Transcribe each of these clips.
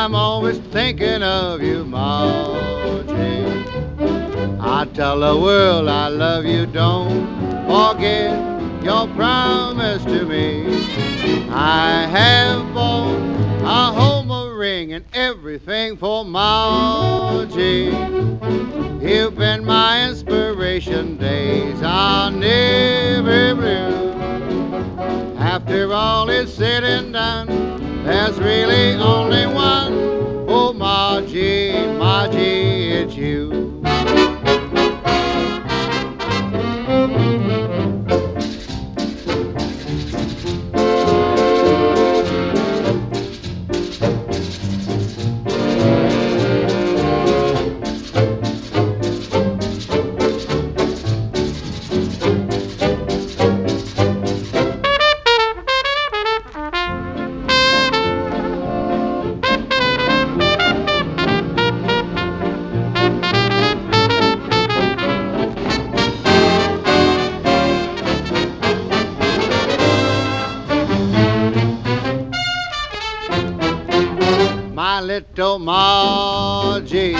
I'm always thinking of you, Margie. I tell the world I love you, don't forget your promise to me. I have bought a home, a ring, and everything for Margie. You've been my inspiration, days are never blue. There's really only one. My little Margie.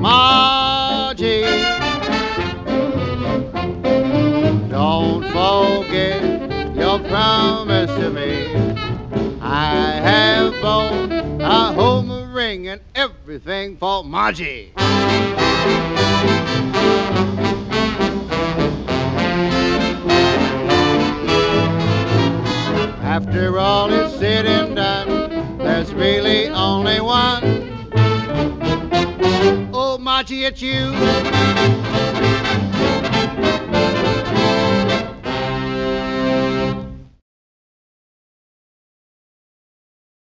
Margie, don't forget your promise to me. I have bought a home ring and everything for Margie. After all really only one. Oh, Margie, it's you.